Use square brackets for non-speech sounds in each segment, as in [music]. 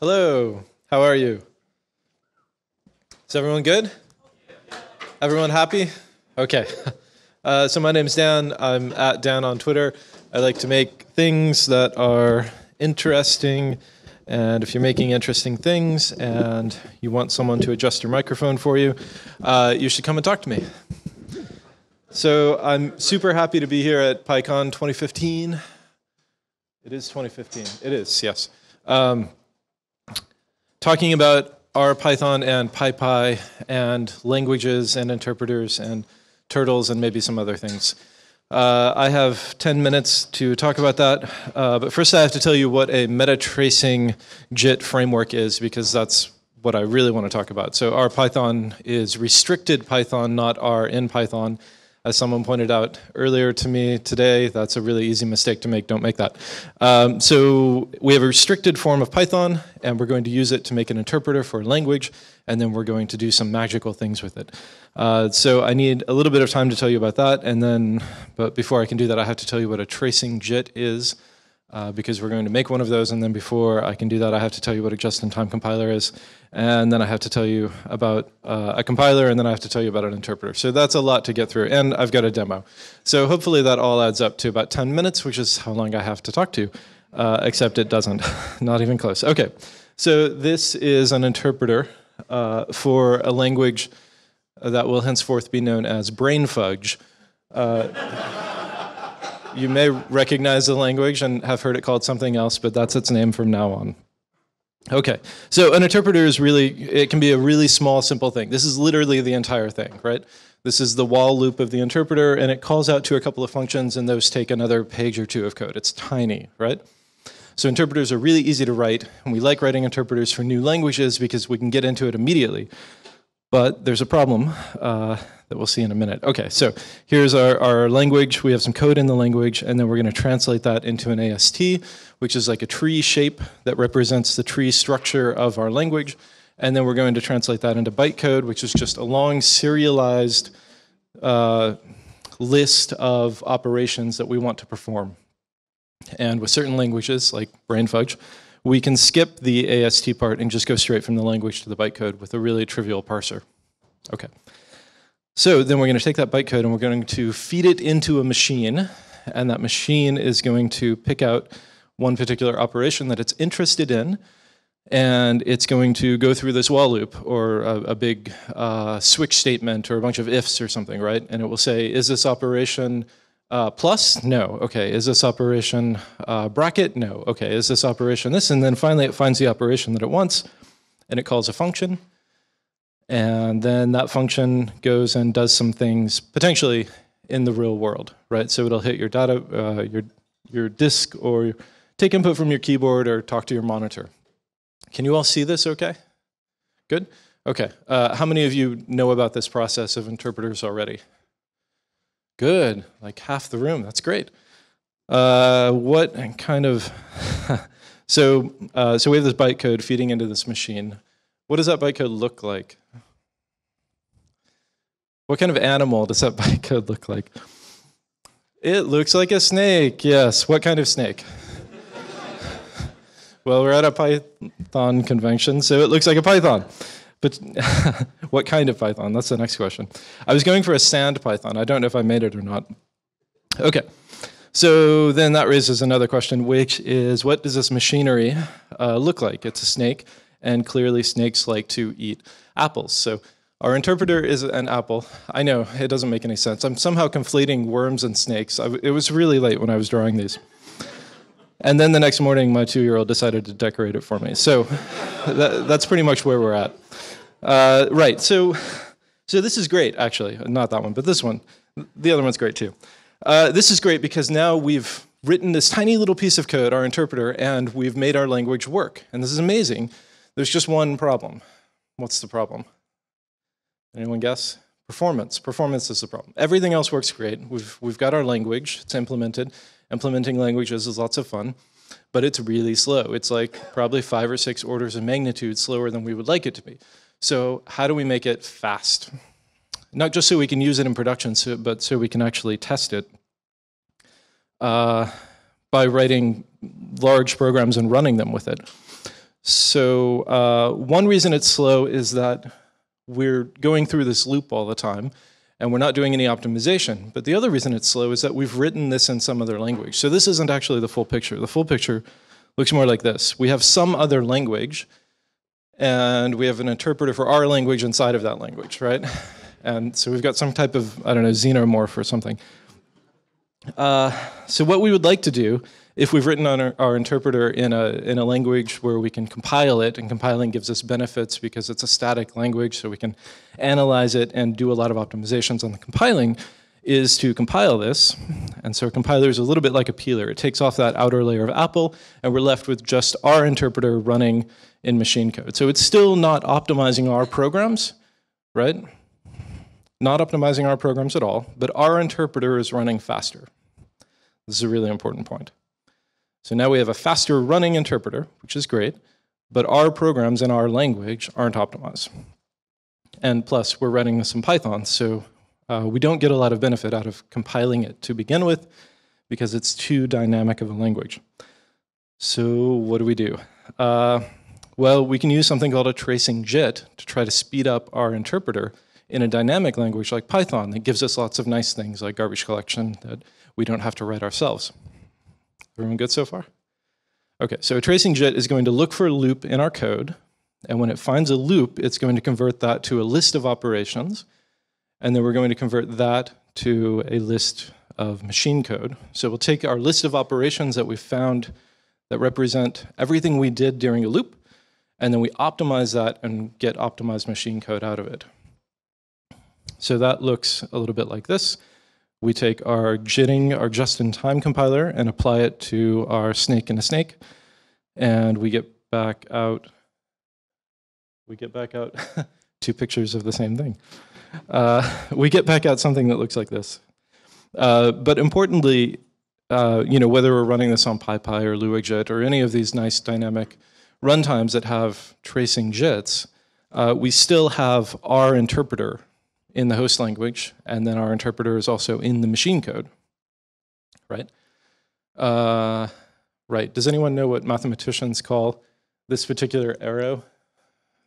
Hello, how are you? Is everyone good? Everyone happy? Okay. [laughs] Uh, so my name's Dann. I'm at Dann on Twitter. I like to make things that are interesting. And if you're making interesting things and you want someone to adjust your microphone for you, uh, you should come and talk to me. So I'm super happy to be here at PyCon 2015. It is 2015. It is, yes. Um, talking about RPython and PyPy and languages and interpreters and turtles and maybe some other things. Uh, I have 10 minutes to talk about that, uh, but first I have to tell you what a meta tracing JIT framework is because that's what I really want to talk about. So RPython is restricted Python, not R in Python. As someone pointed out earlier to me today, that's a really easy mistake to make. Don't make that. Um, so we have a restricted form of Python, and we're going to use it to make an interpreter for a language, and then we're going to do some magical things with it. Uh, so I need a little bit of time to tell you about that, and then, but before I can do that, I have to tell you what a tracing JIT is uh, because we're going to make one of those. And then before I can do that, I have to tell you what a just-in-time compiler is. And then I have to tell you about uh, a compiler, and then I have to tell you about an interpreter. So that's a lot to get through. And I've got a demo. So hopefully that all adds up to about 10 minutes, which is how long I have to talk to, uh, except it doesn't. [laughs] Not even close. Okay, so this is an interpreter uh, for a language that will henceforth be known as brain fudge. [laughs] You may recognize the language and have heard it called something else, but that's its name from now on. Okay, so an interpreter is really, it can be a really small, simple thing. This is literally the entire thing, right? This is the while loop of the interpreter, and it calls out to a couple of functions, and those take another page or two of code. It's tiny, right? So interpreters are really easy to write, and we like writing interpreters for new languages because we can get into it immediately. But there's a problem. Uh, that we'll see in a minute. Okay, so here's our, our language. We have some code in the language, and then we're going to translate that into an AST, which is like a tree shape that represents the tree structure of our language. And then we're going to translate that into bytecode, which is just a long serialized uh, list of operations that we want to perform. And with certain languages, like BrainFudge, we can skip the AST part and just go straight from the language to the bytecode with a really trivial parser. Okay. So then we're going to take that bytecode and we're going to feed it into a machine, and that machine is going to pick out one particular operation that it's interested in, and it's going to go through this while loop or a, a big uh, switch statement or a bunch of ifs or something, right? And it will say, is this operation uh, plus? No. Okay. Is this operation uh, bracket? No. Okay. Is this operation this? And then finally it finds the operation that it wants, and it calls a function and then that function goes and does some things potentially in the real world, right? So it'll hit your data, uh, your your disk, or take input from your keyboard, or talk to your monitor. Can you all see this? Okay, good. Okay, uh, how many of you know about this process of interpreters already? Good, like half the room. That's great. Uh, what kind of [laughs] so uh, so we have this bytecode feeding into this machine. What does that bytecode look like? What kind of animal does that [laughs] bytecode look like? It looks like a snake, yes. What kind of snake? [laughs] well, we're at a Python convention, so it looks like a python. But [laughs] what kind of python? That's the next question. I was going for a sand python. I don't know if I made it or not. Okay. So then that raises another question, which is what does this machinery uh, look like? It's a snake and clearly snakes like to eat apples. So our interpreter is an apple. I know, it doesn't make any sense. I'm somehow conflating worms and snakes. it was really late when I was drawing these. And then the next morning, my two year old decided to decorate it for me. So that, that's pretty much where we're at. Uh, right, so, so this is great, actually. Not that one, but this one. The other one's great too. Uh, this is great because now we've written this tiny little piece of code, our interpreter, and we've made our language work. And this is amazing there's just one problem. What's the problem? Anyone guess? Performance. Performance is the problem. Everything else works great. We've, we've got our language, it's implemented. Implementing languages is lots of fun, but it's really slow. It's like probably five or six orders of magnitude slower than we would like it to be. So, how do we make it fast? Not just so we can use it in production, so, but so we can actually test it uh, by writing large programs and running them with it. So uh, one reason it's slow is that we're going through this loop all the time and we're not doing any optimization. But the other reason it's slow is that we've written this in some other language. So this isn't actually the full picture. The full picture looks more like this. We have some other language and we have an interpreter for our language inside of that language, right? And so we've got some type of, I don't know, xenomorph or something. Uh, so what we would like to do, if we've written on our, our, interpreter in a, in a language where we can compile it, and compiling gives us benefits because it's a static language, so we can analyze it and do a lot of optimizations on the compiling, is to compile this. And so a compiler is a little bit like a peeler. It takes off that outer layer of Apple, and we're left with just our interpreter running in machine code. So it's still not optimizing our programs, right? Not optimizing our programs at all, but our interpreter is running faster. This is a really important point. So now we have a faster running interpreter, which is great, but our programs in our language aren't optimized. And plus, we're running this in Python, so uh, we don't get a lot of benefit out of compiling it to begin with because it's too dynamic of a language. So what do we do? Uh, well, we can use something called a tracing JIT to try to speed up our interpreter in a dynamic language like Python that gives us lots of nice things like garbage collection that we don't have to write ourselves. Everyone good so far? Okay, so a tracing JIT is going to look for a loop in our code, and when it finds a loop, it's going to convert that to a list of operations, and then we're going to convert that to a list of machine code. So we'll take our list of operations that we found that represent everything we did during a loop, and then we optimize that and get optimized machine code out of it. So that looks a little bit like this. We take our JITting, our just-in-time compiler, and apply it to our snake in a snake, and we get back out, we get back out [laughs] two pictures of the same thing. Uh, [laughs] we get back out something that looks like this. Uh, but importantly, uh, you know, whether we're running this on PyPy or LuaJIT or any of these nice dynamic runtimes that have tracing JITs, uh, we still have our interpreter in the host language, and then our interpreter is also in the machine code, right? Uh, right, does anyone know what mathematicians call this particular arrow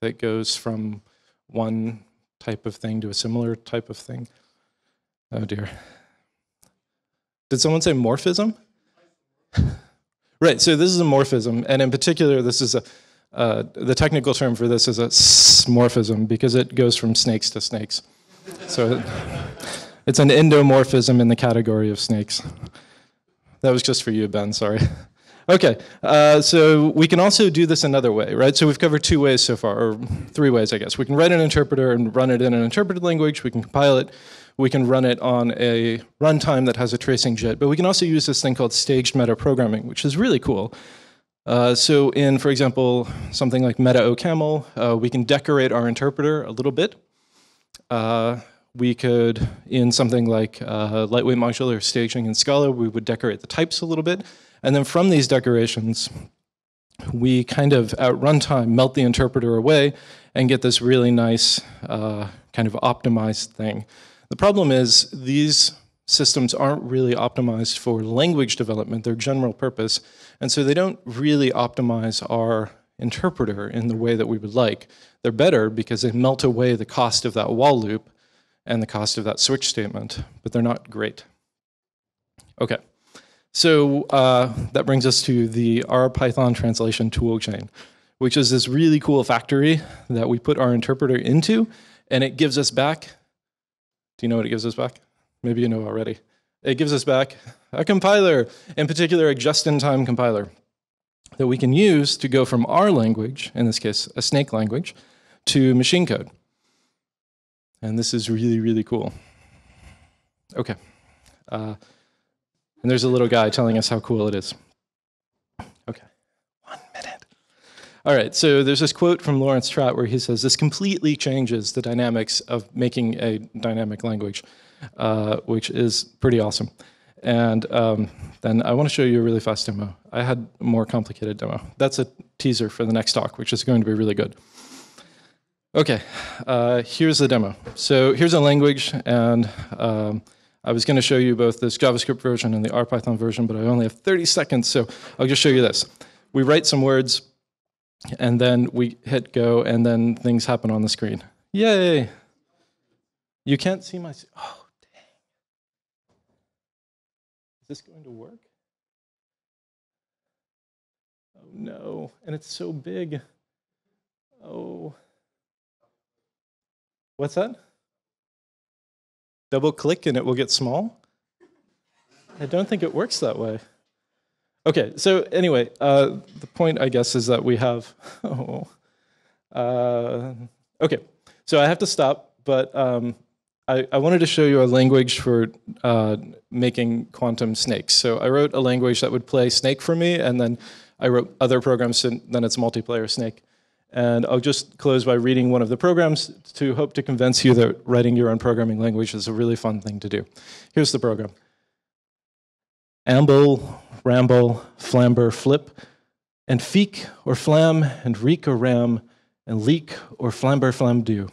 that goes from one type of thing to a similar type of thing? Oh dear. Did someone say morphism? [laughs] Right, so this is a morphism, and in particular, this is a, uh, the technical term for this is a morphism because it goes from snakes to snakes. So it's an endomorphism in the category of snakes. That was just for you, Ben, sorry. Okay, uh, so we can also do this another way, right? So we've covered two ways so far, or three ways, I guess. We can write an interpreter and run it in an interpreted language. We can compile it we can run it on a runtime that has a tracing JIT, but we can also use this thing called staged metaprogramming, which is really cool. Uh, so in, for example, something like meta OCaml, uh, we can decorate our interpreter a little bit. Uh, we could, in something like uh, lightweight modular staging in Scala, we would decorate the types a little bit. And then from these decorations, we kind of at runtime melt the interpreter away and get this really nice uh, kind of optimized thing. The problem is these systems aren't really optimized for language development, they're general purpose, and so they don't really optimize our interpreter in the way that we would like. They're better because they melt away the cost of that while loop and the cost of that switch statement, but they're not great. Okay, so uh, that brings us to the RPython translation toolchain, which is this really cool factory that we put our interpreter into, and it gives us back do you know what it gives us back? Maybe you know already. It gives us back a compiler, in particular a just-in-time compiler that we can use to go from our language, in this case a snake language, to machine code. And this is really, really cool. Okay. Uh, and there's a little guy telling us how cool it is. Okay. One minute. All right, so there's this quote from Laurence Tratt where he says, This completely changes the dynamics of making a dynamic language, uh, which is pretty awesome. And um, then I want to show you a really fast demo. I had a more complicated demo. That's a teaser for the next talk, which is going to be really good. Okay, uh, here's the demo. So here's a language, and um, I was going to show you both this JavaScript version and the RPython version, but I only have 30 seconds, so I'll just show you this. We write some words and then we hit go, and then things happen on the screen. Yay! You can't see my. Oh, dang. Is this going to work? Oh, no. And it's so big. Oh. What's that? Double click and it will get small? I don't think it works that way. Okay, so anyway, uh, the point I guess is that we have. [laughs] Oh, uh, okay, so I have to stop, but um, I, I, wanted to show you a language for uh, making quantum snakes. So I wrote a language that would play snake for me, and then I wrote other programs, and then it's multiplayer snake. And I'll just close by reading one of the programs to hope to convince you that writing your own programming language is a really fun thing to do. Here's the program. Amble, ramble, flamber, flip, and feek or flam, and reek or ram, and leak or flamber, flam do.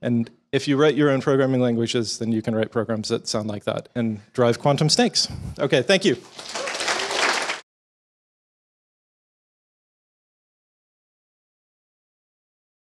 And if you write your own programming languages, then you can write programs that sound like that and drive quantum snakes. Okay, thank you.